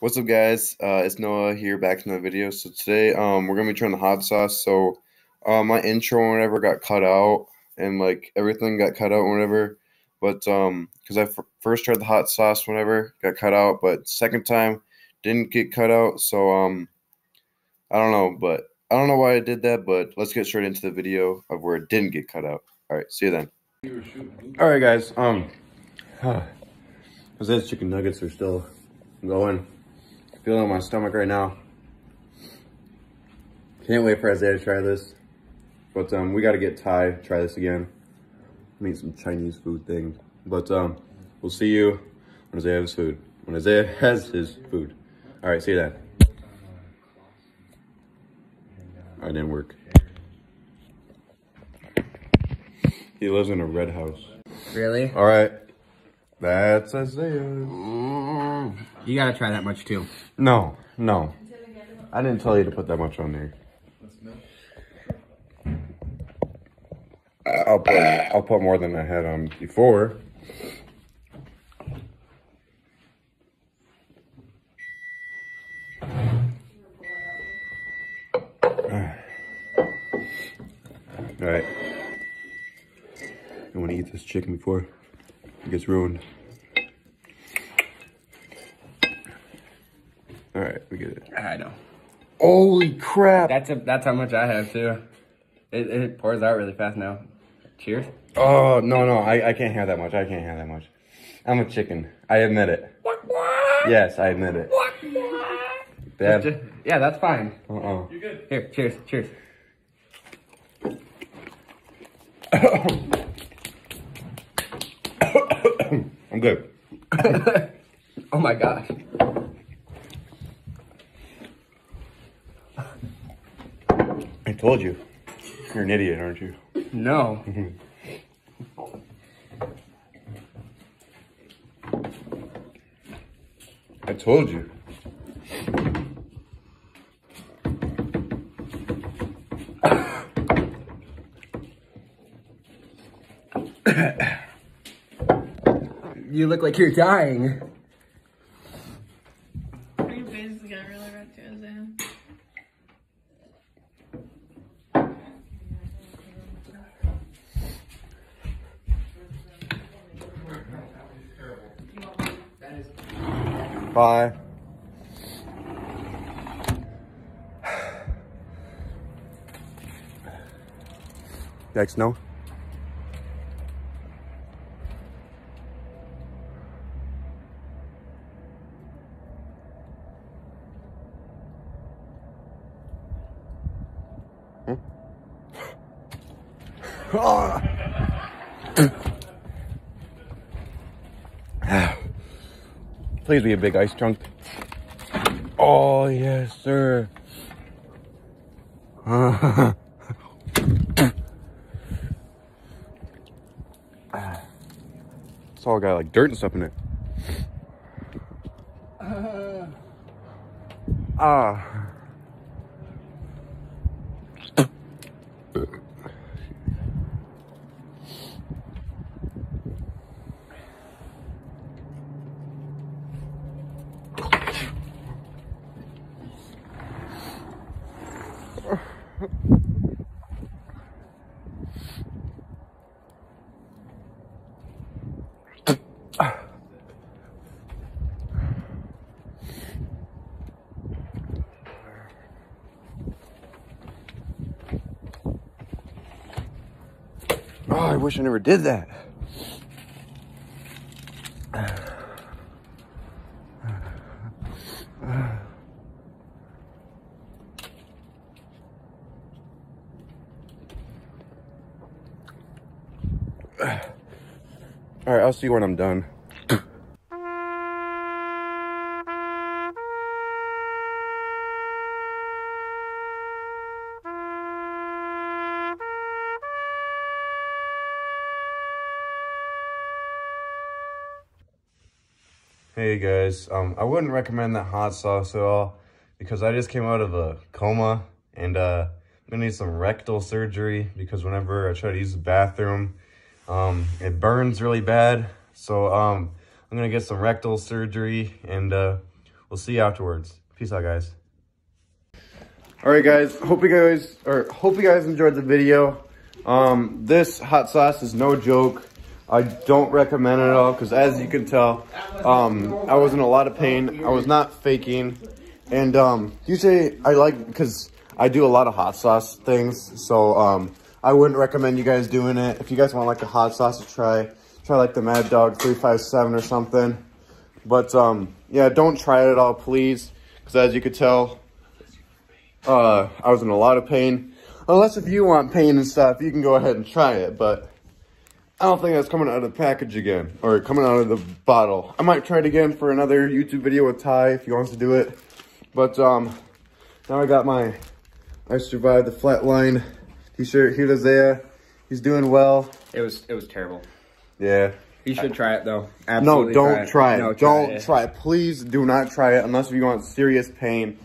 What's up, guys? Uh, it's Noah here, back in the video. So today, um, we're gonna be trying the hot sauce. So, uh, my intro and whatever got cut out, and like everything got cut out and whatever. But um, because I f- first tried the hot sauce, whenever got cut out, but second time didn't get cut out. So um, I don't know, but I don't know why I did that. But let's get straight into the video of where it didn't get cut out. All right, see you then. All right, guys. Um, cause those chicken nuggets are still going. Feeling my stomach right now. Can't wait for Isaiah to try this. But um, we got to get Ty try this again. Make some Chinese food thing. But um, we'll see you when Isaiah has food. When Isaiah has his food. All right, see you then. I didn't work. He lives in a red house. Really? All right. That's Isaiah. You gotta try that much too. No, no. I didn't tell you to put that much on there. I'll put I'll put more than I had on before. All right. I want to eat this chicken before it gets ruined. All right, we get it. I know. Holy crap! That's a, that's how much I have too. It, it pours out really fast now. Cheers. Oh no no, I, I can't have that much. I can't have that much. I'm a chicken. I admit it. Yes, I admit it. Bad. Yeah, that's fine. Uh-oh. You're good? Here, cheers, cheers. I'm good. Oh my gosh. I told you. You're an idiot, aren't you? No. I told you. You look like you're dying. Bye. Next, no. Hmm? Ah! Please be a big ice chunk. Oh, yes, sir. it's all got like dirt and stuff in it. Ah. Oh, I wish I never did that. All right, I'll see you when I'm done. Hey guys, um, I wouldn't recommend that hot sauce at all because I just came out of a coma and uh, I'm gonna need some rectal surgery because whenever I try to use the bathroom, um, it burns really bad. So um, I'm gonna get some rectal surgery and uh, we'll see you afterwards. Peace out, guys. All right, guys. Hope you guys or hope you guys enjoyed the video. Um, this hot sauce is no joke. I don't recommend it at all because, as you can tell, um, I was in a lot of pain. I was not faking, and um, usually I like because I do a lot of hot sauce things. So um, I wouldn't recommend you guys doing it. If you guys want like a hot sauce to try, try like the Mad Dog 357 or something. But um, yeah, don't try it at all, please, because as you could tell, uh, I was in a lot of pain. Unless if you want pain and stuff, you can go ahead and try it, but I don't think that's coming out of the package again, or coming out of the bottle. I might try it again for another YouTube video with Ty if he wants to do it. But um, now I got my I Survived the Flatline t-shirt. Here to Zaya. He's doing well. It was it was terrible. Yeah. You should try it though. Absolutely no, don't try it. No, don't it. try it. Please do not try it unless you want serious pain.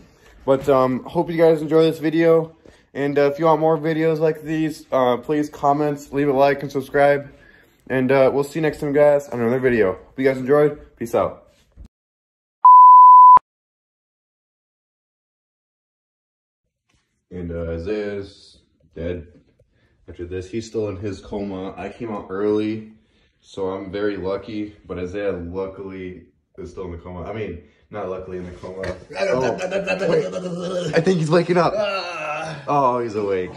But um, hope you guys enjoy this video. And uh, if you want more videos like these, uh, please comment, leave a like, and subscribe. And uh, we'll see you next time, guys, on another video. Hope you guys enjoyed. Peace out. And uh, Isaiah's dead after this. He's still in his coma. I came out early, so I'm very lucky. But Isaiah, luckily, is still in the coma. I mean, not luckily in the coma. Oh, I think he's waking up. Oh, he's awake.